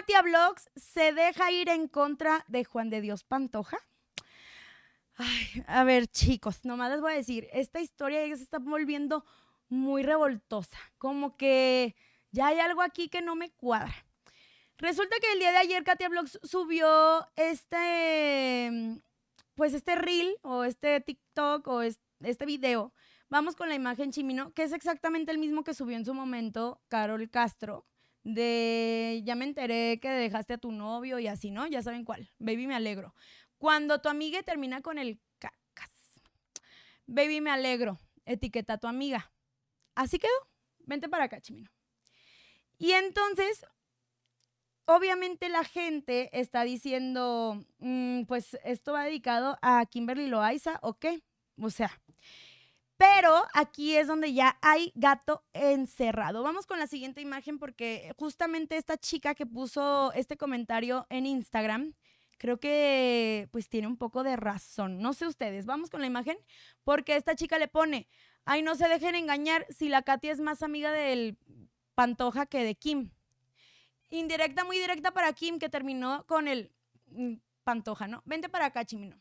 Katia Vlogs se deja ir en contra de Juan de Dios Pantoja. Ay, a ver, chicos, nomás les voy a decir, esta historia ya se está volviendo muy revoltosa. Como que ya hay algo aquí que no me cuadra. Resulta que el día de ayer Katia Vlogs subió este, pues este reel o este TikTok o este video. Vamos con la imagen chimino, que es exactamente el mismo que subió en su momento Carol Castro. De ya me enteré que dejaste a tu novio y así, ¿no? Ya saben cuál. Baby, me alegro. Cuando tu amiga termina con el cacas. Baby, me alegro. Etiqueta a tu amiga. Así quedó. Vente para acá, chimino. Y entonces, obviamente la gente está diciendo, mm, pues esto va dedicado a Kimberly Loaiza, ¿o qué? O sea, pero aquí es donde ya hay gato encerrado. Vamos con la siguiente imagen porque justamente esta chica que puso este comentario en Instagram, creo que pues tiene un poco de razón. No sé ustedes, vamos con la imagen porque esta chica le pone, ay, no se dejen engañar si la Katy es más amiga del Pantoja que de Kim. Indirecta, muy directa para Kim, que terminó con el mm, Pantoja, ¿no? Vente para acá, Chimino.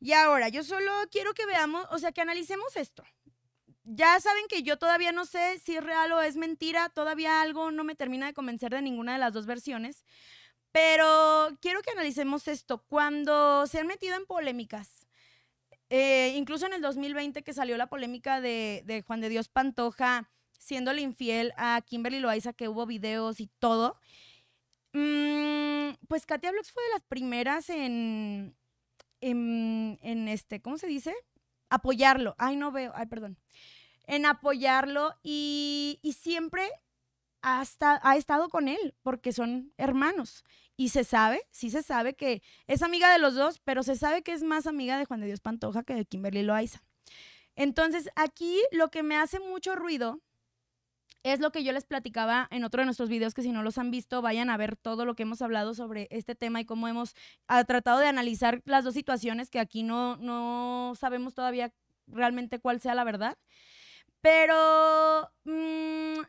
Y ahora, yo solo quiero que veamos, o sea, que analicemos esto. Ya saben que yo todavía no sé si es real o es mentira, todavía algo no me termina de convencer de ninguna de las dos versiones, pero quiero que analicemos esto. Cuando se han metido en polémicas, eh, incluso en el 2020 que salió la polémica de, Juan de Dios Pantoja, siéndole infiel a Kimberly Loaiza, que hubo videos y todo. Mm, pues Katia Vlogs fue de las primeras en, en, este, ¿cómo se dice? Apoyarlo. Ay, no veo, ay, perdón. En apoyarlo y, y siempre hasta, ha estado con él porque son hermanos. Y se sabe, sí se sabe que es amiga de los dos, pero se sabe que es más amiga de Juan de Dios Pantoja que de Kimberly Loaiza. Entonces, aquí lo que me hace mucho ruido es lo que yo les platicaba en otro de nuestros videos, que si no los han visto, vayan a ver todo lo que hemos hablado sobre este tema y cómo hemos ah, tratado de analizar las dos situaciones, que aquí no, no sabemos todavía realmente cuál sea la verdad. Pero mm,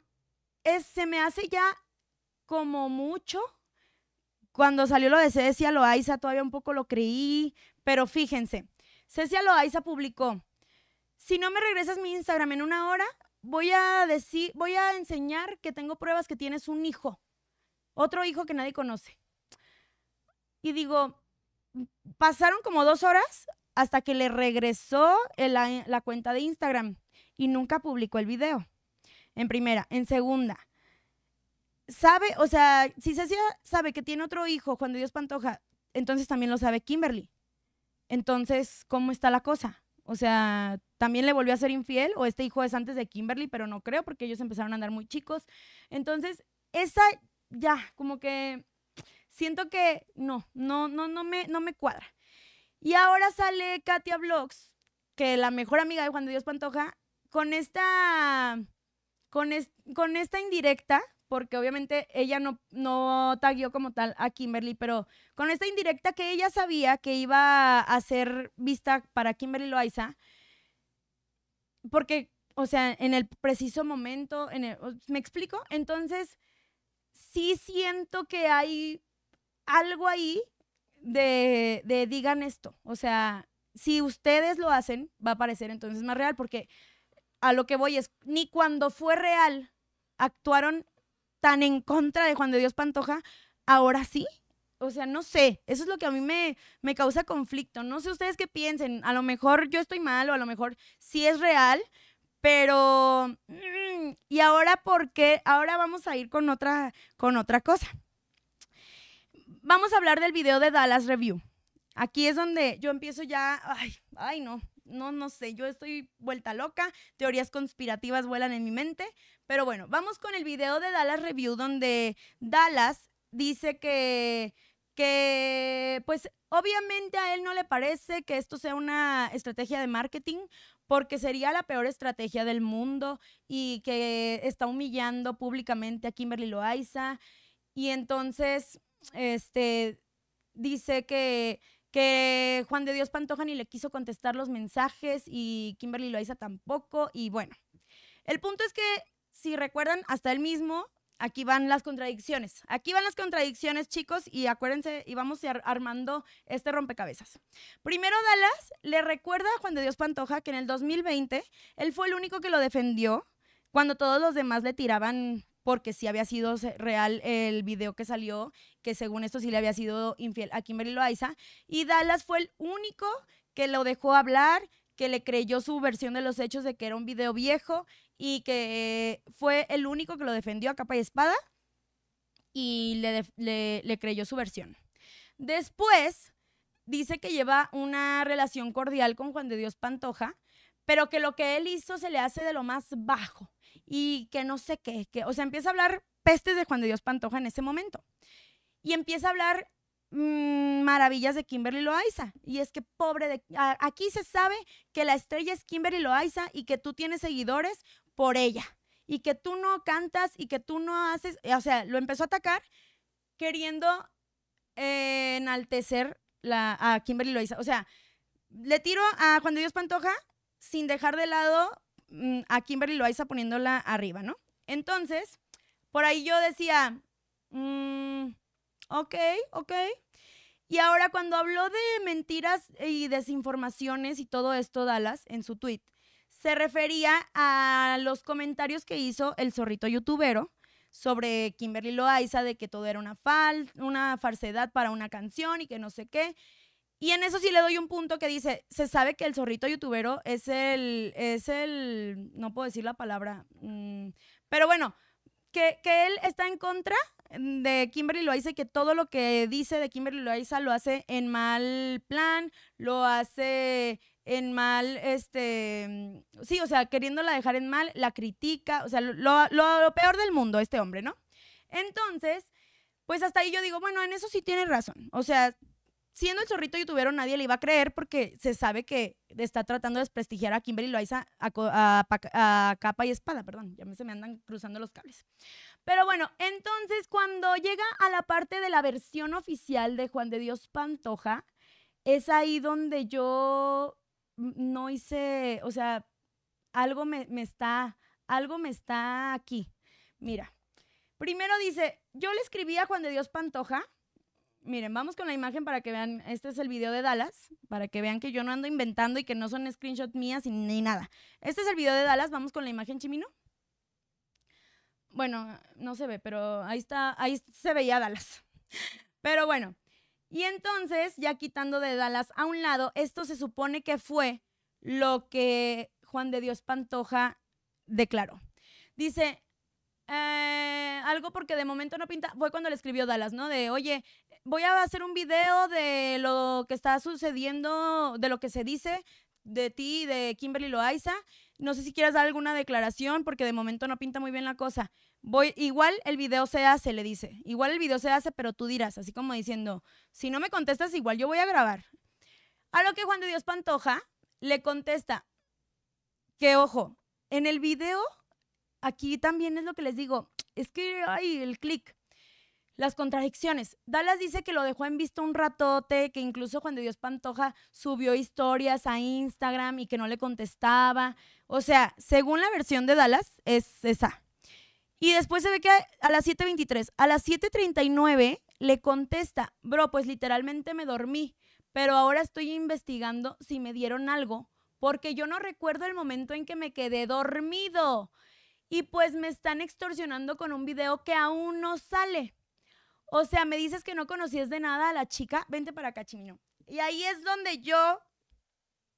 se me hace ya como mucho. Cuando salió lo de Cecia Loaiza, todavía un poco lo creí, pero fíjense, Cecia Loaiza publicó, si no me regresas mi Instagram en una hora, voy a decir, voy a enseñar que tengo pruebas que tienes un hijo, otro hijo que nadie conoce. Y digo, pasaron como dos horas hasta que le regresó la, cuenta de Instagram y nunca publicó el video. En primera. En segunda, sabe, o sea, si Cecia sabe que tiene otro hijo, Juan de Dios Pantoja, entonces también lo sabe Kimberly. Entonces, ¿cómo está la cosa? O sea, también le volvió a ser infiel o este hijo es antes de Kimberly, pero no creo porque ellos empezaron a andar muy chicos. Entonces, esa ya, como que siento que no, no, no, no me, no me cuadra. Y ahora sale Katia Vlogs, que la mejor amiga de Juan de Dios Pantoja, con esta, con, con esta indirecta, porque obviamente ella no, no taguió como tal a Kimberly, pero con esta indirecta que ella sabía que iba a ser vista para Kimberly Loaiza, porque, o sea, en el preciso momento, en ¿me explico? Entonces, sí siento que hay algo ahí de, de digan esto, o sea, si ustedes lo hacen, va a parecer entonces más real, porque a lo que voy es, ni cuando fue real actuaron tan en contra de Juan de Dios Pantoja, ahora sí. O sea, no sé, eso es lo que a mí me, me causa conflicto. No sé ustedes qué piensen, a lo mejor yo estoy mal o a lo mejor sí es real, pero... Mm, y ahora, ¿por qué? Ahora vamos a ir con otra, con otra cosa. Vamos a hablar del video de Dallas Review. Aquí es donde yo empiezo ya, ay, ay no, no, no sé, yo estoy vuelta loca, teorías conspirativas vuelan en mi mente, pero bueno, vamos con el video de Dallas Review donde Dallas dice que, que pues obviamente a él no le parece que esto sea una estrategia de marketing porque sería la peor estrategia del mundo y que está humillando públicamente a Kimberly Loaiza. Y entonces este dice que que Juan de Dios Pantoja ni le quiso contestar los mensajes y Kimberly Loaiza tampoco. Y bueno, el punto es que, si recuerdan, hasta él mismo aquí van las contradicciones. Aquí van las contradicciones, chicos, y acuérdense, y vamos armando este rompecabezas. Primero, Dallas le recuerda a Juan de Dios Pantoja que en el 2020 él fue el único que lo defendió cuando todos los demás le tiraban porque sí había sido real el video que salió, que según esto sí le había sido infiel a Kimberly Loaiza. Y Dallas fue el único que lo dejó hablar, que le creyó su versión de los hechos de que era un video viejo y que fue el único que lo defendió a capa y espada y le, le creyó su versión. Después dice que lleva una relación cordial con Juan de Dios Pantoja, pero que lo que él hizo se le hace de lo más bajo y que no sé qué, que, o sea, empieza a hablar pestes de Juan de Dios Pantoja en ese momento. Y empieza a hablar mm, maravillas de Kimberly Loaiza. Y es que pobre de... aquí se sabe que la estrella es Kimberly Loaiza y que tú tienes seguidores por ella. Y que tú no cantas y que tú no haces... O sea, lo empezó a atacar queriendo eh, enaltecer a Kimberly Loaiza. O sea, le tiro a Juan de Dios Pantoja sin dejar de lado a Kimberly Loaiza poniéndola arriba, ¿no? Entonces, por ahí yo decía, mm, ok, ok. Y ahora cuando habló de mentiras y desinformaciones y todo esto, Dallas, en su tweet, se refería a los comentarios que hizo el zorrito youtubero sobre Kimberly Loaiza, de que todo era una, fal una falsedad para una canción y que no sé qué. Y en eso sí le doy un punto que dice, se sabe que el zorrito youtubero es el, es el, no puedo decir la palabra, mm, pero bueno, que, él está en contra de Kimberly Loaiza y que todo lo que dice de Kimberly Loaiza lo hace en mal plan, lo hace en mal, este, sí, o sea, queriéndola dejar en mal, la critica, o sea, lo, lo peor del mundo este hombre, ¿no? Entonces, pues hasta ahí yo digo, bueno, en eso sí tiene razón, o sea, siendo el zorrito youtuber, nadie le iba a creer porque se sabe que está tratando de desprestigiar a Kimberly Loaiza a, a, capa y espada, perdón, ya se me andan cruzando los cables. Pero bueno, entonces cuando llega a la parte de la versión oficial de Juan de Dios Pantoja, es ahí donde yo no hice, o sea, algo me, me está, algo me está aquí. Mira, primero dice, yo le escribí a Juan de Dios Pantoja, Miren, vamos con la imagen para que vean. Este es el video de Dallas, para que vean que yo no ando inventando y que no son screenshots mías ni nada. Este es el video de Dallas. Vamos con la imagen, Chimino. Bueno, no se ve, pero ahí está, ahí se veía Dallas. Pero bueno, y entonces, ya quitando de Dallas a un lado, esto se supone que fue lo que Juan de Dios Pantoja declaró. Dice, eh, algo porque de momento no pinta, fue cuando le escribió Dallas, ¿no? De, oye, voy a hacer un video de lo que está sucediendo, de lo que se dice de ti, de Kimberly Loaiza. No sé si quieres dar alguna declaración porque de momento no pinta muy bien la cosa. Voy, igual el video se hace, le dice. Igual el video se hace, pero tú dirás, así como diciendo, si no me contestas, igual yo voy a grabar. A lo que Juan de Dios Pantoja le contesta que, ojo, en el video, aquí también es lo que les digo, es que, hay el clic las contradicciones. Dallas dice que lo dejó en visto un ratote, que incluso Juan de Dios Pantoja subió historias a Instagram y que no le contestaba. O sea, según la versión de Dallas, es esa. Y después se ve que a las 7.23, a las 7.39 le contesta, bro, pues literalmente me dormí, pero ahora estoy investigando si me dieron algo, porque yo no recuerdo el momento en que me quedé dormido. Y pues me están extorsionando con un video que aún no sale. O sea, me dices que no conocías de nada a la chica, vente para acá, Chimino. Y ahí es donde yo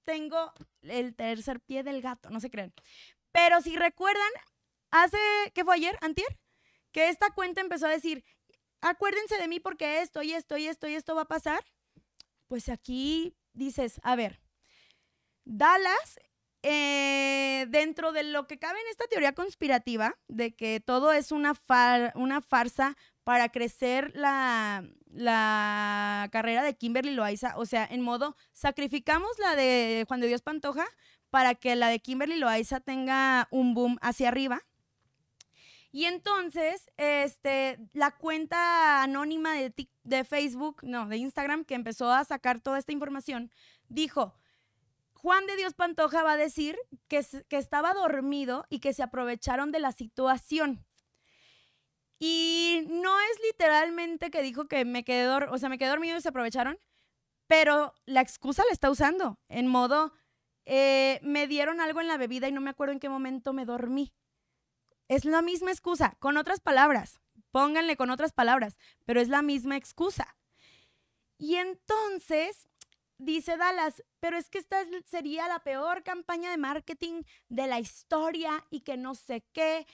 tengo el tercer pie del gato, no se creen. Pero si recuerdan, hace, ¿qué fue ayer? ¿Antier? Que esta cuenta empezó a decir, acuérdense de mí porque esto y esto y esto y esto va a pasar. Pues aquí dices, a ver, Dallas, eh, dentro de lo que cabe en esta teoría conspirativa, de que todo es una, una farsa para crecer la, la carrera de Kimberly Loaiza. O sea, en modo, sacrificamos la de Juan de Dios Pantoja para que la de Kimberly Loaiza tenga un boom hacia arriba. Y entonces, este, la cuenta anónima de, de Facebook, no, de Instagram, que empezó a sacar toda esta información, dijo, Juan de Dios Pantoja va a decir que, que estaba dormido y que se aprovecharon de la situación. Y no es literalmente que dijo que me quedé, o sea, me quedé dormido y se aprovecharon, pero la excusa la está usando en modo, eh, me dieron algo en la bebida y no me acuerdo en qué momento me dormí. Es la misma excusa, con otras palabras. Pónganle con otras palabras, pero es la misma excusa. Y entonces dice Dallas, pero es que esta sería la peor campaña de marketing de la historia y que no sé qué.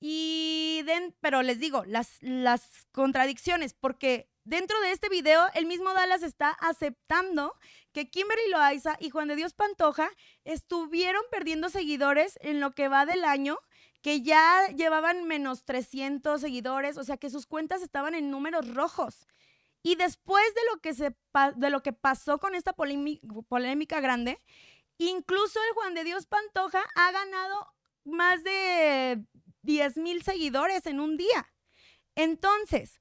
Y den, pero les digo, las, las contradicciones, porque dentro de este video, el mismo Dallas está aceptando que Kimberly Loaiza y Juan de Dios Pantoja estuvieron perdiendo seguidores en lo que va del año, que ya llevaban menos 300 seguidores, o sea que sus cuentas estaban en números rojos. Y después de lo que, se, de lo que pasó con esta polémica grande, incluso el Juan de Dios Pantoja ha ganado más de 10 mil seguidores en un día. Entonces,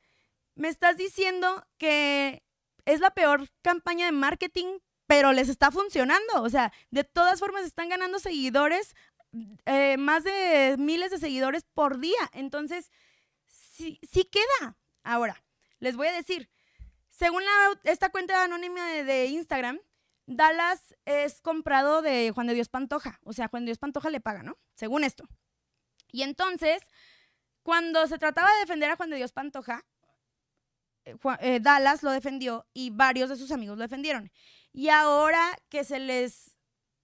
me estás diciendo que es la peor campaña de marketing, pero les está funcionando. O sea, de todas formas están ganando seguidores, eh, más de miles de seguidores por día. Entonces, sí, sí queda. Ahora, les voy a decir, según esta cuenta anónima de, de Instagram, Dallas es comprado de Juan de Dios Pantoja. O sea, Juan de Dios Pantoja le paga, ¿no? Según esto. Y entonces, cuando se trataba de defender a Juan de Dios Pantoja, eh, eh, Dallas lo defendió y varios de sus amigos lo defendieron. Y ahora que se les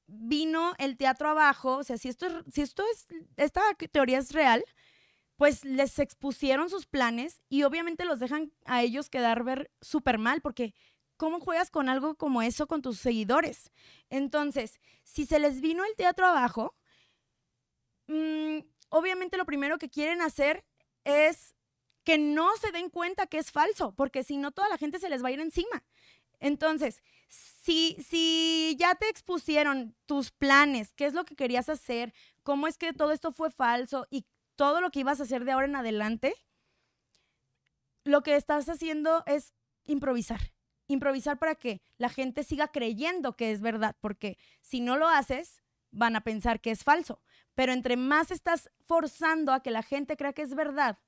vino el teatro abajo, o sea, si esto, si esto es, esta teoría es real, pues les expusieron sus planes y obviamente los dejan a ellos quedar ver súper mal, porque ¿cómo juegas con algo como eso con tus seguidores? Entonces, si se les vino el teatro abajo, mmm, obviamente lo primero que quieren hacer es que no se den cuenta que es falso, porque si no, toda la gente se les va a ir encima. Entonces, si, si ya te expusieron tus planes, qué es lo que querías hacer, cómo es que todo esto fue falso y todo lo que ibas a hacer de ahora en adelante, lo que estás haciendo es improvisar. Improvisar para que la gente siga creyendo que es verdad, porque si no lo haces, van a pensar que es falso. Pero entre más estás forzando a que la gente crea que es verdad,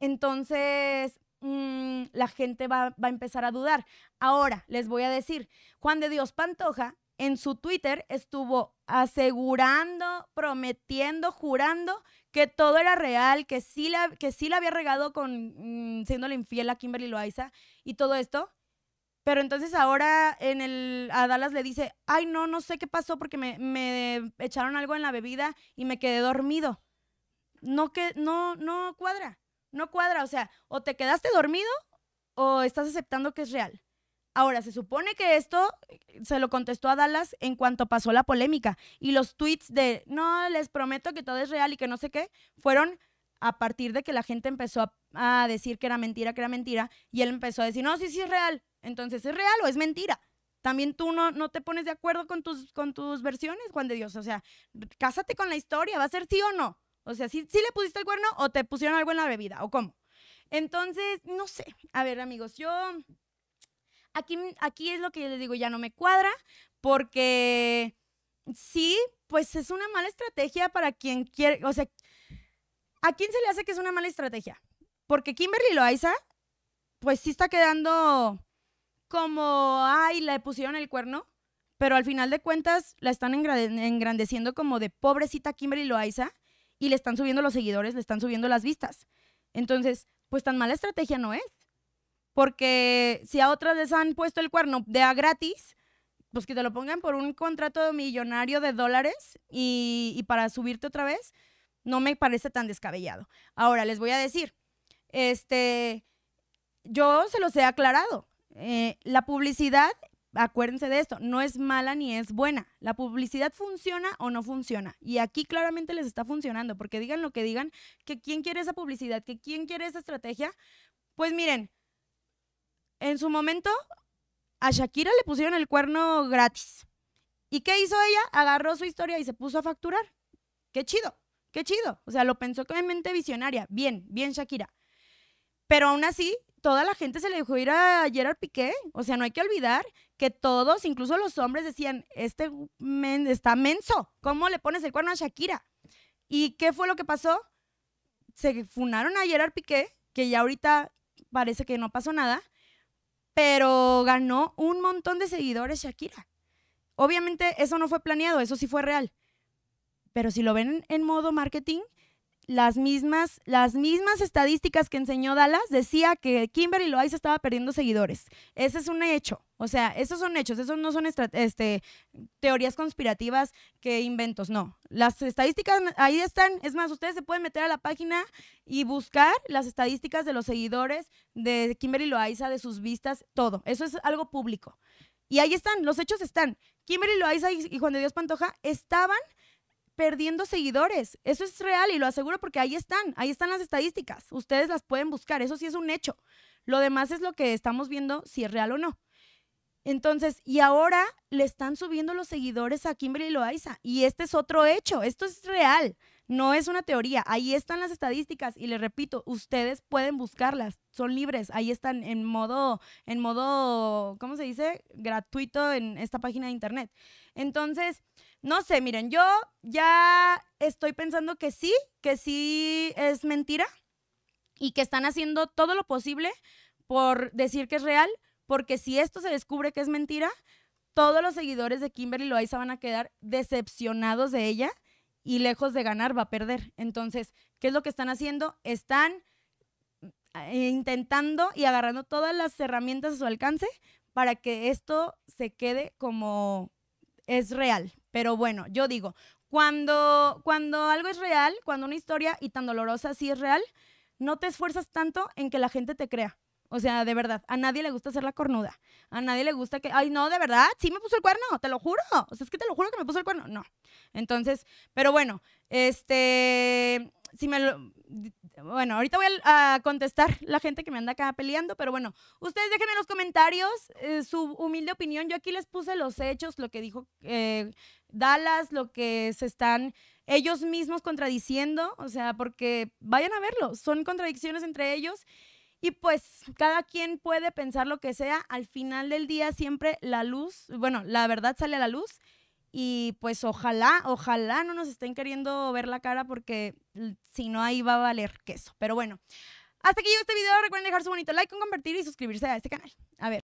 entonces mm, la gente va, a empezar a dudar. Ahora, les voy a decir, Juan de Dios Pantoja en su Twitter estuvo asegurando, prometiendo, jurando que todo era real, que sí la, que sí la había regado con mm, siendo la infiel a Kimberly Loaiza y todo esto. Pero entonces ahora en el, a Dallas le dice, ay, no, no sé qué pasó porque me, me echaron algo en la bebida y me quedé dormido. No, que, no, no cuadra, no cuadra. O sea, o te quedaste dormido o estás aceptando que es real. Ahora, se supone que esto se lo contestó a Dallas en cuanto pasó la polémica. Y los tweets de, no, les prometo que todo es real y que no sé qué, fueron a partir de que la gente empezó a, decir que era mentira, que era mentira. Y él empezó a decir, no, sí, sí es real. Entonces, ¿es real o es mentira? También tú no, no te pones de acuerdo con tus, con tus versiones, Juan de Dios. O sea, cásate con la historia, ¿va a ser sí o no? O sea, ¿sí, le pusiste el cuerno o te pusieron algo en la bebida? ¿O cómo? Entonces, no sé. A ver, amigos, yo... Aquí, aquí es lo que yo les digo, ya no me cuadra, porque sí, pues es una mala estrategia para quien quiere, o sea, ¿a quién se le hace que es una mala estrategia? Porque Kimberly Loaiza, pues sí está quedando como, ay, le pusieron el cuerno, pero al final de cuentas la están engrandeciendo como de pobrecita Kimberly Loaiza y le están subiendo los seguidores, le están subiendo las vistas. Entonces, pues tan mala estrategia no es. Porque si a otras les han puesto el cuerno de a gratis, pues que te lo pongan por un contrato millonario de dólares y, y para subirte otra vez, no me parece tan descabellado. Ahora les voy a decir, este, yo se los he aclarado. Eh, la publicidad, acuérdense de esto, no es mala ni es buena. La publicidad funciona o no funciona. Y aquí claramente les está funcionando, porque digan lo que digan, que quién quiere esa publicidad, que quién quiere esa estrategia. Pues miren, en su momento a Shakira le pusieron el cuerno gratis. ¿Y qué hizo ella? Agarró su historia y se puso a facturar. Qué chido, qué chido. O sea, lo pensó con mente visionaria. Bien, bien Shakira. Pero aún así, toda la gente se le dejó ir a Gerard Piqué. O sea, no hay que olvidar que todos, incluso los hombres, decían, este men está menso. ¿Cómo le pones el cuerno a Shakira? ¿Y qué fue lo que pasó? se funaron a Gerard Piqué, que ya ahorita parece que no pasó nada, pero ganó un montón de seguidores Shakira. Obviamente eso no fue planeado, eso sí fue real. Pero si lo ven en modo marketing, las mismas, las mismas estadísticas que enseñó Dallas decía que Kimberly Loaiza estaba perdiendo seguidores. Ese es un hecho. O sea, esos son hechos, esos no son este, teorías conspirativas que inventos, no. Las estadísticas ahí están. Es más, ustedes se pueden meter a la página y buscar las estadísticas de los seguidores de Kimberly Loaiza, de sus vistas, todo. Eso es algo público. Y ahí están, los hechos están. Kimberly Loaiza y Juan de Dios Pantoja estaban perdiendo seguidores. Eso es real y lo aseguro porque ahí están, ahí están las estadísticas. Ustedes las pueden buscar, eso sí es un hecho. Lo demás es lo que estamos viendo si es real o no. Entonces, y ahora le están subiendo los seguidores a Kimberly Loaiza. Y este es otro hecho, esto es real, no es una teoría. Ahí están las estadísticas y les repito, ustedes pueden buscarlas, son libres, ahí están en modo, en modo, ¿cómo se dice? Gratuito en esta página de internet. Entonces, no sé, miren, yo ya estoy pensando que sí, que sí es mentira y que están haciendo todo lo posible por decir que es real, porque si esto se descubre que es mentira, todos los seguidores de Kimberly Loaiza van a quedar decepcionados de ella y lejos de ganar va a perder. Entonces, ¿qué es lo que están haciendo? Están eh, intentando y agarrando todas las herramientas a su alcance para que esto se quede como es real. Pero bueno, yo digo, cuando, cuando algo es real, cuando una historia y tan dolorosa sí es real, no te esfuerzas tanto en que la gente te crea. O sea, de verdad, a nadie le gusta ser la cornuda. A nadie le gusta que, ay, no, de verdad, sí me puso el cuerno, te lo juro. O sea, es que te lo juro que me puso el cuerno. No. Entonces, pero bueno, este, si me lo, bueno, ahorita voy a, contestar la gente que me anda acá peleando, pero bueno, ustedes déjenme en los comentarios eh, su humilde opinión. Yo aquí les puse los hechos, lo que dijo eh, Dallas, lo que se están ellos mismos contradiciendo, o sea, porque vayan a verlo, son contradicciones entre ellos. Y pues cada quien puede pensar lo que sea, al final del día siempre la luz, bueno, la verdad sale a la luz y pues ojalá, ojalá no nos estén queriendo ver la cara porque si no ahí va a valer queso. Pero bueno, hasta aquí llegó este video. Recuerden dejar su bonito like, compartir y suscribirse a este canal. A ver.